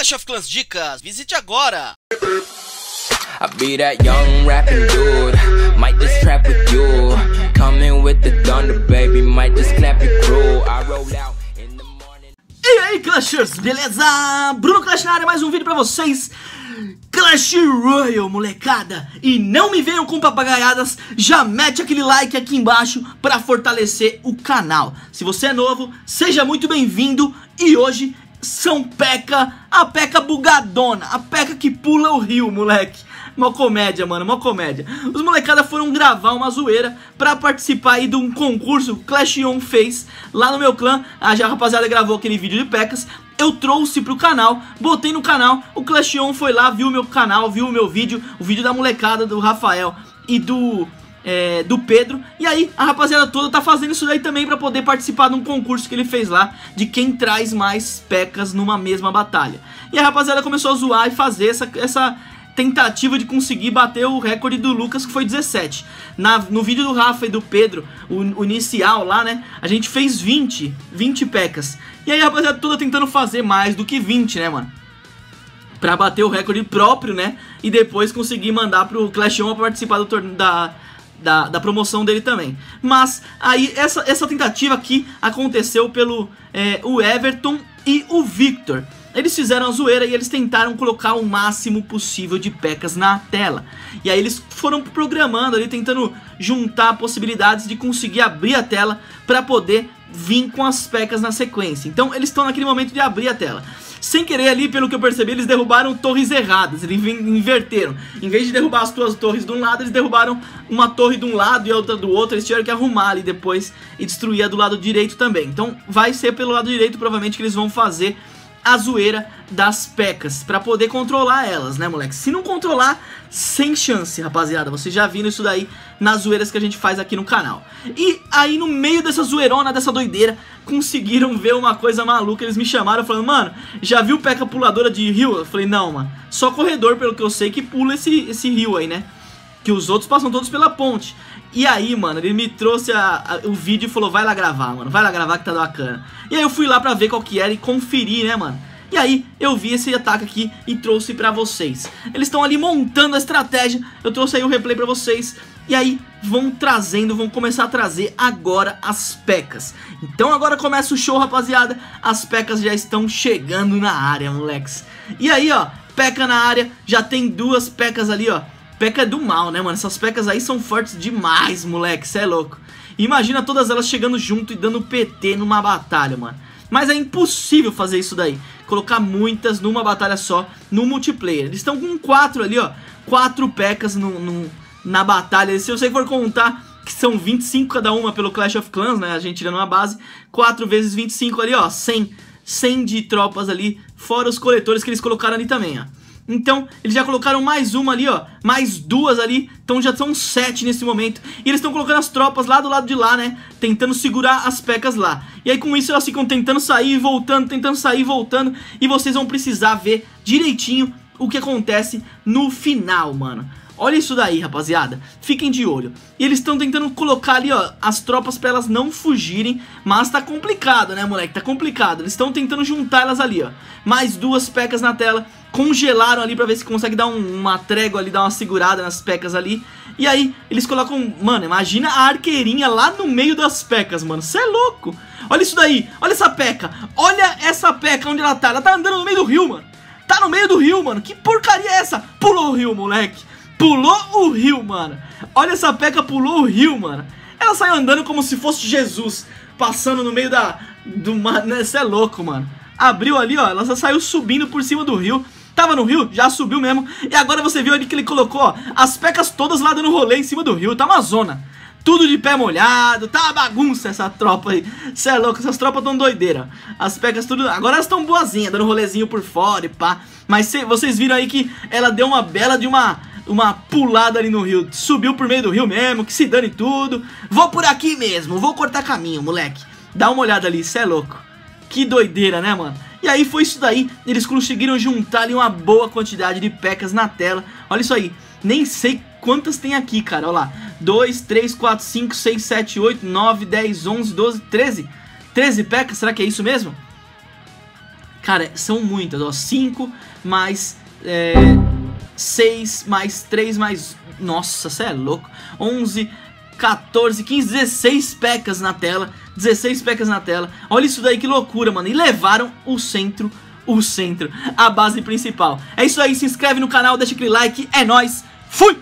Clash of Clans Dicas, visite agora! I be that young rapping dude, might just trap with you. Coming with the thunder, baby, might just clap your crew. I roll out in the morning. E aí, Clashers, beleza? Bruno Clash na área, mais um vídeo pra vocês Clash Royale, molecada E não me venham com papagaiadas Já mete aquele like aqui embaixo pra fortalecer o canal Se você é novo, seja muito bem-vindo E hoje, São Peca, a Peca bugadona A Peca que pula o rio, moleque Mó comédia, mano, mó comédia. Os molecada foram gravar uma zoeira pra participar aí de um concurso que Clash On fez lá no meu clã. A já rapaziada gravou aquele vídeo de pecas. Eu trouxe pro canal, botei no canal, o Clash On foi lá, viu o meu canal, viu o meu vídeo, o vídeo da molecada do Rafael e do é, do Pedro. E aí a rapaziada toda tá fazendo isso daí também pra poder participar de um concurso que ele fez lá de quem traz mais pecas numa mesma batalha. E a rapaziada começou a zoar e fazer essa, essa tentativa de conseguir bater o recorde do Lucas, que foi 17. Na, no vídeo do Rafa e do Pedro, o, o, inicial lá, né, a gente fez 20, 20 pecas. E aí a rapaziada toda tentando fazer mais do que 20, né, mano? Pra bater o recorde próprio, né, e depois conseguir mandar pro Clash 1 pra participar do torneio da... Da, da, promoção dele também. Mas aí essa, essa tentativa aqui aconteceu pelo é, o Everton e o Victor. Eles fizeram a zoeira e eles tentaram colocar o máximo possível de pecas na tela. E aí eles foram programando ali, tentando juntar possibilidades de conseguir abrir a tela para poder vir com as pecas na sequência. Então eles estão naquele momento de abrir a tela. Sem querer ali, pelo que eu percebi, eles derrubaram torres erradas, eles inverteram. Em vez de derrubar as duas torres de um lado, eles derrubaram uma torre de um lado e a outra do outro. Eles tiveram que arrumar ali depois e destruir a do lado direito também. Então vai ser pelo lado direito provavelmente que eles vão fazer a zoeira das pecas para poder controlar elas, né, moleque? Se não controlar, sem chance, rapaziada. Vocês já viram isso daí nas zoeiras que a gente faz aqui no canal. E aí, no meio dessa zoeirona, dessa doideira, conseguiram ver uma coisa maluca. Eles me chamaram falando, mano, já viu peca puladora de rio? Eu falei, não, mano, só corredor, pelo que eu sei, que pula esse, esse rio aí, né? Que os outros passam todos pela ponte. E aí, mano, ele me trouxe a, a, o vídeo e falou, vai lá gravar, mano, vai lá gravar que tá bacana. E aí eu fui lá pra ver qual que era e conferir, né, mano. E aí eu vi esse ataque aqui e trouxe pra vocês. Eles estão ali montando a estratégia, eu trouxe aí o replay pra vocês. E aí vão trazendo, vão começar a trazer agora as pecas. Então agora começa o show, rapaziada. As pecas já estão chegando na área, moleques. E aí, ó, peca na área, já tem duas pecas ali, ó Peca do mal, né, mano? Essas pecas aí são fortes demais, moleque, cê é louco. Imagina todas elas chegando junto e dando PT numa batalha, mano. Mas é impossível fazer isso daí. Colocar muitas numa batalha só no multiplayer. Eles estão com quatro ali, ó. Quatro pecas no, na batalha. Se você for contar que são 25 cada uma pelo Clash of Clans, né? A gente tirando uma base. 4 vezes 25 ali, ó. 100. 100 de tropas ali. Fora os coletores que eles colocaram ali também, ó. Então, eles já colocaram mais uma ali, ó. Mais duas ali. Então já são sete nesse momento. E eles estão colocando as tropas lá do lado de lá, né? Tentando segurar as pecas lá. E aí com isso elas ficam tentando sair e voltando, tentando sair e voltando. E vocês vão precisar ver direitinho o que acontece no final, mano. Olha isso daí, rapaziada. Fiquem de olho. E eles estão tentando colocar ali, ó, as tropas pra elas não fugirem. Mas tá complicado, né, moleque? Tá complicado. Eles estão tentando juntar elas ali, ó. Mais duas pecas na tela. Congelaram ali pra ver se consegue dar um, uma trégua ali, dar uma segurada nas pecas ali. E aí, eles colocam... Mano, imagina a arqueirinha lá no meio das pecas, mano. Você é louco. Olha isso daí. Olha essa peca. Olha essa peca onde ela tá. Ela tá andando no meio do rio, mano. Tá no meio do rio, mano. Que porcaria é essa? Pulou o rio, moleque. Pulou o rio, mano. Olha essa peca, pulou o rio, mano. Ela saiu andando como se fosse Jesus, passando no meio da... do mar. Você é louco, mano. Abriu ali, ó. Ela saiu subindo por cima do rio. Tava no rio, já subiu mesmo. E agora você viu ali que ele colocou, ó, as pecas todas lá dando rolê em cima do rio. Tá uma zona. Tudo de pé molhado, tá uma bagunça essa tropa aí. Cê é louco, essas tropas tão doideira. As pecas tudo. Agora elas tão boazinhas, dando rolezinho por fora e pá. Mas cê, vocês viram aí que ela deu uma bela de uma uma pulada ali no rio. Subiu por meio do rio mesmo, que se dane tudo. Vou por aqui mesmo, vou cortar caminho, moleque. Dá uma olhada ali, cê é louco. Que doideira, né, mano? E aí foi isso daí, eles conseguiram juntar ali uma boa quantidade de pecas na tela. Olha isso aí, nem sei quantas tem aqui, cara, olha lá. 2, 3, 4, 5, 6, 7, 8, 9, 10, 11, 12, 13. 13 pecas, será que é isso mesmo? Cara, são muitas, ó. 5 mais é, 6 mais 3 mais... Nossa, você é louco. 11, 14, 15, 16 pecas na tela. 16 pecas na tela. Olha isso daí, que loucura, mano. E levaram o centro, o centro, a base principal. É isso aí, se inscreve no canal, deixa aquele like. É nóis. Fui!